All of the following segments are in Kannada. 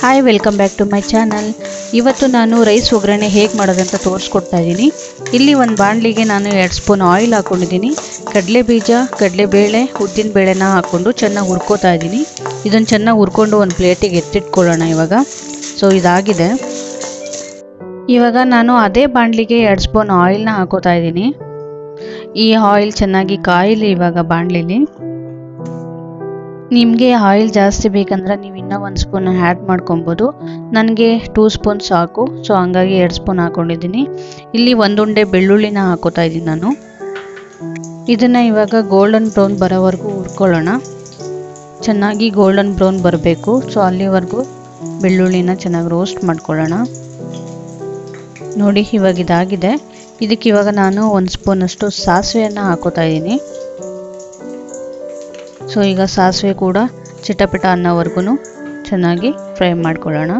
Hi welcome back to my channel ಇವತ್ತು ನಾನು ರೈಸ್ ಒಗ್ಗರಣೆ ಹೇಗೆ ಮಾಡೋದಂತ ತೋರಿಸ್ಕೊಡ್ತಾ ಇದ್ದೀನಿ ಇಲ್ಲಿ ಒಂದು ಬಾಣಲಿಗೆ ನಾನು ಎರಡು ಸ್ಪೂನ್ ಆಯಿಲ್ ಹಾಕ್ಕೊಂಡಿದ್ದೀನಿ ಕಡಲೆ ಬೀಜ ಕಡಲೆಬೇಳೆ ಉದ್ದಿನ ಬೇಳೆನ ಹಾಕ್ಕೊಂಡು ಚೆನ್ನಾಗಿ ಹುರ್ಕೋತಾ ಇದ್ದೀನಿ ಇದನ್ನು ಚೆನ್ನಾಗಿ ಹುರ್ಕೊಂಡು ಒಂದು ಪ್ಲೇಟಿಗೆ ಎತ್ತಿಟ್ಕೊಳ್ಳೋಣ ಇವಾಗ. ಸೊ ಇದಾಗಿದೆ. ಇವಾಗ ನಾನು ಅದೇ ಬಾಣಲಿಗೆ ಎರಡು ಸ್ಪೂನ್ ಆಯಿಲ್ನ ಹಾಕೋತಾ ಇದ್ದೀನಿ ಈ ಆಯಿಲ್ ಚೆನ್ನಾಗಿ ಕಾಯಿಲಿ ಇವಾಗ ಬಾಣಲಿಲಿ. ನಿಮಗೆ ಆಯಿಲ್ ಜಾಸ್ತಿ ಬೇಕಂದ್ರೆ ನೀವು ಇನ್ನೂ ಒಂದು ಸ್ಪೂನ್ ಆ್ಯಡ್ ಮಾಡ್ಕೊಬೋದು. ನನಗೆ ಟೂ ಸ್ಪೂನ್ ಸಾಕು. ಸೊ ಹಂಗಾಗಿ ಎರಡು ಸ್ಪೂನ್ ಹಾಕ್ಕೊಂಡಿದ್ದೀನಿ ಇಲ್ಲಿ ಒಂದುಂಡೆ ಬೆಳ್ಳುಳ್ಳಿನ ಹಾಕೋತಾ ಇದ್ದೀನಿ ನಾನು. ಇದನ್ನು ಇವಾಗ ಗೋಲ್ಡನ್ ಬ್ರೌನ್ ಬರೋವರೆಗೂ ಹುರ್ಕೊಳ್ಳೋಣ. ಚೆನ್ನಾಗಿ ಗೋಲ್ಡನ್ ಬ್ರೌನ್ ಬರಬೇಕು. ಸೊ ಅಲ್ಲಿವರೆಗೂ ಬೆಳ್ಳುಳ್ಳಿನ ಚೆನ್ನಾಗಿ ರೋಸ್ಟ್ ಮಾಡ್ಕೊಳ್ಳೋಣ. ನೋಡಿ, ಇವಾಗ ಇದಾಗಿದೆ. ಇದಕ್ಕೆ ಇವಾಗ ನಾನು ಒಂದು ಸ್ಪೂನಷ್ಟು ಸಾಸಿವೆಯನ್ನು ಹಾಕೋತಾ ಇದ್ದೀನಿ. ಸೊ ಈಗ ಸಾಸಿವೆ ಕೂಡ ಚಿಟಪಿಟ ಅನ್ನೋವರೆಗೂ ಚೆನ್ನಾಗಿ ಫ್ರೈ ಮಾಡ್ಕೊಳ್ಳೋಣ.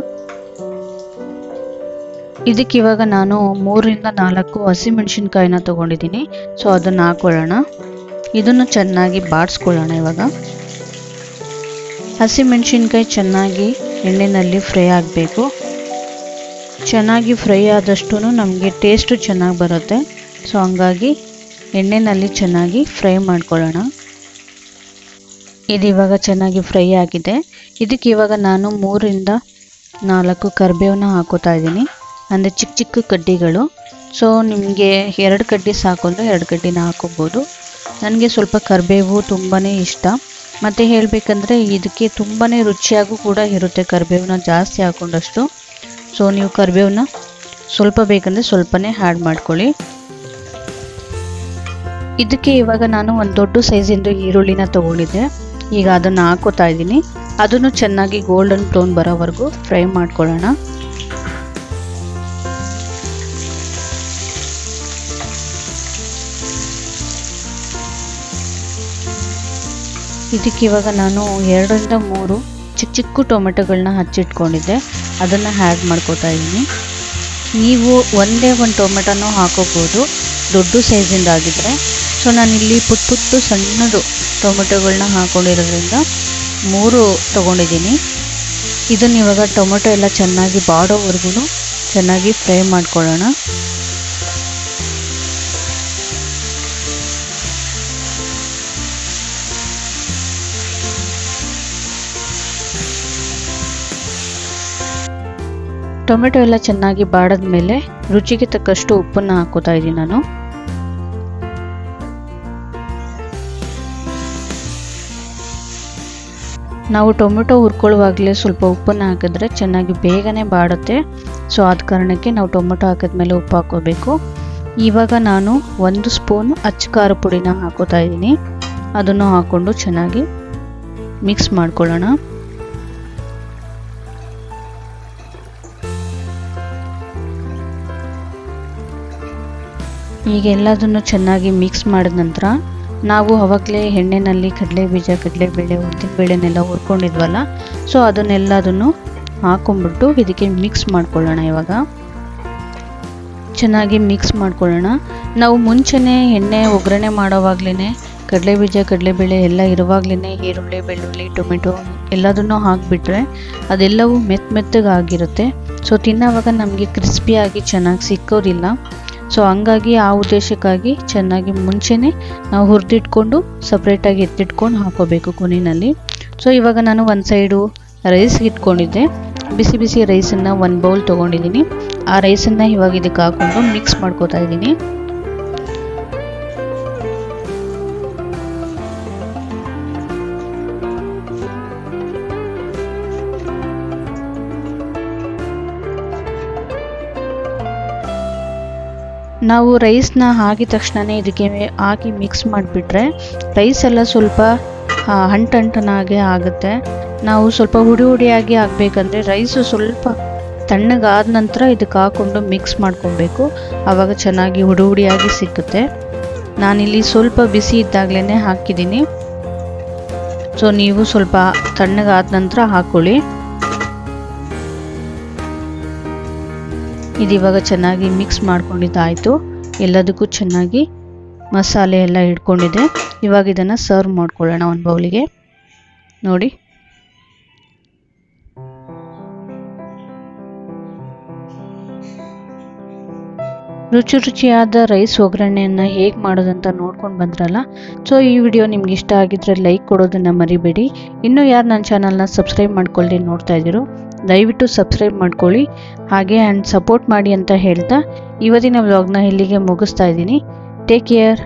ಇದಕ್ಕೆ ಇವಾಗ ನಾನು ಮೂರರಿಂದ ನಾಲ್ಕು ಹಸಿಮೆಣ್ಸಿನ್ಕಾಯಿನ ತೊಗೊಂಡಿದ್ದೀನಿ. ಸೊ ಅದನ್ನು ಹಾಕ್ಕೊಳ್ಳೋಣ ಇದನ್ನು ಚೆನ್ನಾಗಿ ಬಾಡಿಸ್ಕೊಳ್ಳೋಣ ಇವಾಗ. ಹಸಿಮೆಣ್ಸಿನ್ಕಾಯಿ ಚೆನ್ನಾಗಿ ಎಣ್ಣೆಯಲ್ಲಿ ಫ್ರೈ ಆಗಬೇಕು. ಚೆನ್ನಾಗಿ ಫ್ರೈ ಆದಷ್ಟು ನಮಗೆ ಟೇಸ್ಟು ಚೆನ್ನಾಗಿ ಬರುತ್ತೆ. ಸೊ ಹಂಗಾಗಿ ಎಣ್ಣೆಯಲ್ಲಿ ಚೆನ್ನಾಗಿ ಫ್ರೈ ಮಾಡ್ಕೊಳ್ಳೋಣ. ಇದು ಇವಾಗ ಚೆನ್ನಾಗಿ ಫ್ರೈ ಆಗಿದೆ. ಇದಕ್ಕೆ ಇವಾಗ ನಾನು ಮೂರಿಂದ ನಾಲ್ಕು ಕರಿಬೇವನ್ನ ಹಾಕೋತಾ ಇದ್ದೀನಿ. ಅಂದರೆ ಚಿಕ್ಕ ಚಿಕ್ಕ ಕಡ್ಡಿಗಳು. ಸೊ ನಿಮಗೆ ಎರಡು ಕಡ್ಡಿ ಸಾಕು ಎರಡು ಕಡ್ಡಿನ ಹಾಕೋಬೋದು. ನನಗೆ ಸ್ವಲ್ಪ ಕರಿಬೇವು ತುಂಬಾ ಇಷ್ಟ. ಮತ್ತು ಹೇಳಬೇಕಂದ್ರೆ ಇದಕ್ಕೆ ತುಂಬಾ ರುಚಿಯಾಗೂ ಕೂಡ ಇರುತ್ತೆ ಕರಿಬೇವನ್ನ ಜಾಸ್ತಿ ಹಾಕೊಂಡಷ್ಟು. ಸೊ ನೀವು ಕರಿಬೇವನ್ನ ಸ್ವಲ್ಪ ಬೇಕಂದರೆ ಸ್ವಲ್ಪನೇ ಆ್ಯಡ್ ಮಾಡ್ಕೊಳ್ಳಿ. ಇದಕ್ಕೆ ಇವಾಗ ನಾನು ಒಂದು ದೊಡ್ಡ ಸೈಜಿಂದು ಈರುಳ್ಳಿನ ತೊಗೊಂಡಿದ್ದೆ. ಈಗ ಅದನ್ನು ಹಾಕೋತಾ ಇದ್ದೀನಿ. ಅದನ್ನು ಚೆನ್ನಾಗಿ ಗೋಲ್ಡನ್ ಟೋನ್ ಬರೋವರೆಗೂ ಫ್ರೈ ಮಾಡ್ಕೊಳ್ಳೋಣ. ಇದಕ್ಕೆ ಇವಾಗ ನಾನು ಎರಡರಿಂದ ಮೂರು ಚಿಕ್ಕ ಚಿಕ್ಕ ಟೊಮೆಟೊಗಳನ್ನ ಹಚ್ಚಿಟ್ಕೊಂಡಿದ್ದೆ. ಅದನ್ನು ಆ್ಯಡ್ ಮಾಡ್ಕೋತಾ ಇದ್ದೀನಿ. ನೀವು ಒಂದೇ ಒಂದು ಟೊಮೆಟೊನೂ ಹಾಕೋಬೋದು. ದೊಡ್ಡ ಸೈಜಿಂದಾಗಿದ್ದರೆ ಸೊ ನಾನಿಲ್ಲಿ ಪುಟ್ಟ ಪುಟ್ಟು ಸಣ್ಣದು ಟೊಮೆಟೊಗಳನ್ನ ಹಾಕೊಂಡಿರೋದ್ರಿಂದ ಮೂರು ತೊಗೊಂಡಿದ್ದೀನಿ. ಇದನ್ನು ಇವಾಗ ಟೊಮೆಟೊ ಎಲ್ಲ ಚೆನ್ನಾಗಿ ಬಾಡೋವರೆಗೂ ಚೆನ್ನಾಗಿ ಫ್ರೈ ಮಾಡ್ಕೊಳ್ಳೋಣ. ಟೊಮೆಟೊ ಎಲ್ಲ ಚೆನ್ನಾಗಿ ಬಾಡಿದ್ಮೇಲೆ ಮೇಲೆ ರುಚಿಗೆ ತಕ್ಕಷ್ಟು ಉಪ್ಪನ್ನು ಹಾಕೋತಾ ಇದ್ದೀನಿ ನಾನು. ನಾವು ಟೊಮೆಟೊ ಹುರ್ಕೊಳ್ಳುವಾಗಲೇ ಸ್ವಲ್ಪ ಉಪ್ಪನ್ನು ಹಾಕಿದ್ರೆ ಚೆನ್ನಾಗಿ ಬೇಗನೆ ಬಾಡುತ್ತೆ. ಸೊ ಆದ ಕಾರಣಕ್ಕೆ ನಾವು ಟೊಮೆಟೊ ಹಾಕಿದ್ಮೇಲೆ ಉಪ್ಪು ಹಾಕೋಬೇಕು ಇವಾಗ ನಾನು ಒಂದು ಸ್ಪೂನ್ ಅಚ್ಚ ಖಾರ ಪುಡಿನ ಹಾಕೋತಾ ಇದ್ದೀನಿ. ಅದನ್ನು ಹಾಕ್ಕೊಂಡು ಚೆನ್ನಾಗಿ ಮಿಕ್ಸ್ ಮಾಡ್ಕೊಳ್ಳೋಣ. ಈಗ ಎಲ್ಲದನ್ನು ಚೆನ್ನಾಗಿ ಮಿಕ್ಸ್ ಮಾಡಿದ ನಂತರ ನಾವು ಅವಾಗಲೇ ಎಣ್ಣೆನಲ್ಲಿ ಕಡಲೆ ಬೀಜ ಕಡಲೆಬೇಳೆ ಉದ್ದಿನ ಬೇಳೆನೆಲ್ಲ ಹುರ್ಕೊಂಡಿದ್ವಲ್ಲ ಸೊ ಅದನ್ನೆಲ್ಲದನ್ನು ಹಾಕೊಂಡ್ಬಿಟ್ಟು ಇದಕ್ಕೆ ಮಿಕ್ಸ್ ಮಾಡ್ಕೊಳ್ಳೋಣ ಇವಾಗ. ಚೆನ್ನಾಗಿ ಮಿಕ್ಸ್ ಮಾಡ್ಕೊಳ್ಳೋಣ. ನಾವು ಮುಂಚೆನೇ ಎಣ್ಣೆ ಒಗ್ಗರಣೆ ಮಾಡೋವಾಗ್ಲೇ ಕಡಲೆ ಬೀಜ ಕಡಲೆಬೇಳೆ ಎಲ್ಲ ಇರುವಾಗ್ಲೇ ಈರುಳ್ಳಿ, ಬೆಳ್ಳುಳ್ಳಿ, ಟೊಮೆಟೊ ಎಲ್ಲದನ್ನು ಹಾಕಿಬಿಟ್ರೆ ಅದೆಲ್ಲವೂ ಮೆತ್ತ ಮೆತ್ತಗಾಗಿರುತ್ತೆ. ಸೊ ತಿನ್ನೋವಾಗ ನಮಗೆ ಕ್ರಿಸ್ಪಿಯಾಗಿ ಚೆನ್ನಾಗಿ ಸಿಕ್ಕೋದಿಲ್ಲ. ಸೊ ಹಂಗಾಗಿ ಆ ಉದ್ದೇಶಕ್ಕಾಗಿ ಚೆನ್ನಾಗಿ ಮುಂಚೆನೇ ನಾವು ಹುರಿದಿಟ್ಕೊಂಡು ಸಪ್ರೇಟಾಗಿ ಎತ್ತಿಟ್ಕೊಂಡು ಹಾಕೋಬೇಕು ಕುನಿನಲ್ಲಿ. ಸೊ ಇವಾಗ ನಾನು ಒಂದು ಸೈಡು ರೈಸ್ ಇಟ್ಕೊಂಡಿದ್ದೆ. ಬಿಸಿ ಬಿಸಿ ರೈಸನ್ನು ಒಂದು ಬೌಲ್ ತೊಗೊಂಡಿದ್ದೀನಿ ಆ ರೈಸನ್ನು ಇವಾಗ ಇದಕ್ಕೆ ಹಾಕ್ಕೊಂಡು ಮಿಕ್ಸ್ ಮಾಡ್ಕೋತಾ ಇದ್ದೀನಿ ನಾವು ರೈಸ್ನ ಹಾಕಿದ ತಕ್ಷಣವೇ ಇದಕ್ಕೆ ಹಾಕಿ ಮಿಕ್ಸ್ ಮಾಡಿಬಿಟ್ರೆ ರೈಸ್ ಎಲ್ಲ ಸ್ವಲ್ಪ ಹಂಟಂಟನಾಗೆ ಆಗುತ್ತೆ. ನಾವು ಸ್ವಲ್ಪ ಹುಡಿ ಹುಡಿಯಾಗಿ ಆಗಬೇಕಂದ್ರೆ ರೈಸು ಸ್ವಲ್ಪ ತಣ್ಣಗಾದ ನಂತರ ಇದಕ್ಕೆ ಹಾಕ್ಕೊಂಡು ಮಿಕ್ಸ್ ಮಾಡ್ಕೊಬೇಕು. ಆವಾಗ ಚೆನ್ನಾಗಿ ಹುಡಿ ಹುಡಿಯಾಗಿ ಸಿಕ್ಕುತ್ತೆ. ನಾನಿಲ್ಲಿ ಸ್ವಲ್ಪ ಬಿಸಿ ಇದ್ದಾಗಲೇ ಹಾಕಿದ್ದೀನಿ. ಸೊ ನೀವು ಸ್ವಲ್ಪ ತಣ್ಣಗಾದ ನಂತರ ಹಾಕ್ಕೊಳ್ಳಿ ಇದು ಚೆನ್ನಾಗಿ ಮಿಕ್ಸ್ ಮಾಡ್ಕೊಂಡಿದ್ದಾಯಿತು. ಎಲ್ಲದಕ್ಕೂ ಚೆನ್ನಾಗಿ ಮಸಾಲೆ ಎಲ್ಲ ಹಿಡ್ಕೊಂಡಿದೆ. ಇವಾಗ ಇದನ್ನು ಸರ್ವ್ ಮಾಡ್ಕೊಳ್ಳೋಣ ಒಂದು ಬೌಲಿಗೆ ನೋಡಿ. ರುಚಿ ರುಚಿಯಾದ ರೈಸ್ ಒಗ್ಗರಣೆಯನ್ನು ಹೇಗೆ ಮಾಡೋದಂತ ನೋಡ್ಕೊಂಡು ಬಂದ್ರಲ್ಲ? ಸೊ ಈ ವಿಡಿಯೋ ನಿಮ್ಗೆ ಇಷ್ಟ ಆಗಿದ್ರೆ ಲೈಕ್ ಕೊಡೋದನ್ನು ಮರಿಬೇಡಿ. ಇನ್ನೂ ಯಾರು ನನ್ನ ಚಾನಲ್ನ ಸಬ್ಸ್ಕ್ರೈಬ್ ಮಾಡ್ಕೊಳ್ಳಿ ನೋಡ್ತಾ ಇದ್ದೀರೋ, ದಯವಿಟ್ಟು ಸಬ್ಸ್ಕ್ರೈಬ್ ಮಾಡ್ಕೊಳ್ಳಿ. ಹಾಗೆ ಆ್ಯಂಡ್ ಸಪೋರ್ಟ್ ಮಾಡಿ ಅಂತ ಹೇಳ್ತಾ, ಇವತ್ತಿನ ವ್ಲಾಗ್ನ ಇಲ್ಲಿಗೆ ಮುಗಿಸ್ತಾ ಇದ್ದೀನಿ. Take care